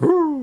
Woo!